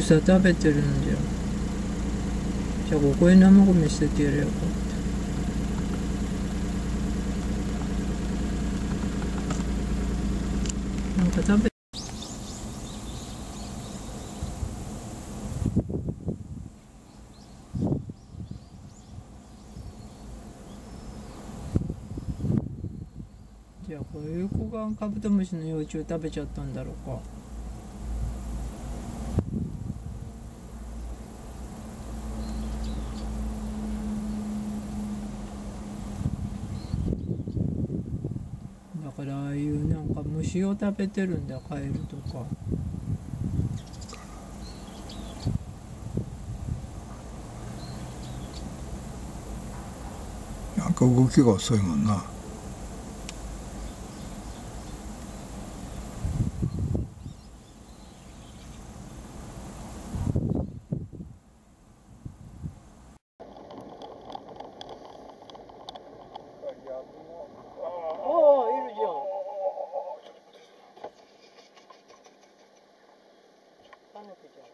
草食べてるんじゃじゃあここへ生ゴミ捨ててやれよ。かったなんか食べじゃあこういう子がカブトムシの幼虫食べちゃったんだろうかだからああいうなんか虫を食べてるんだカエルとか。なんか動きが遅いもんなああいるじゃんタヌキじゃん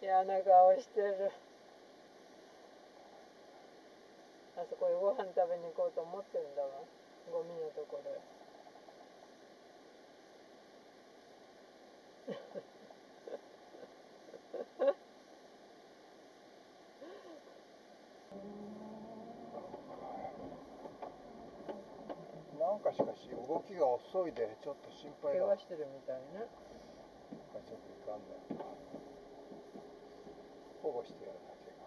嫌な顔してる。あそこへご飯食べに行こうと思ってるんだわ。ゴミのところ。へなんかしかし動きが遅いでちょっと心配だ。なんか怪我してるみたいねちょっといかんだよ。保護して？やる？だけが。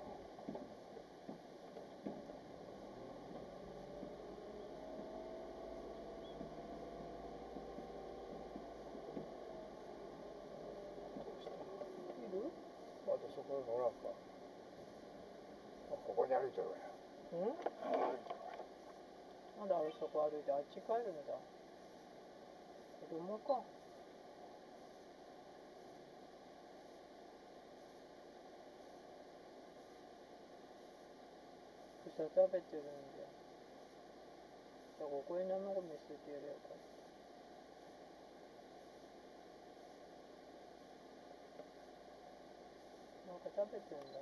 まだそこにおらんか。あここに歩いてるわよ。うん？まだあそこ歩いてあっち帰るんだ。子供か。草食べてるんじゃじゃあここへ生ゴミ捨ててやれよ。かなんか食べてるんだ。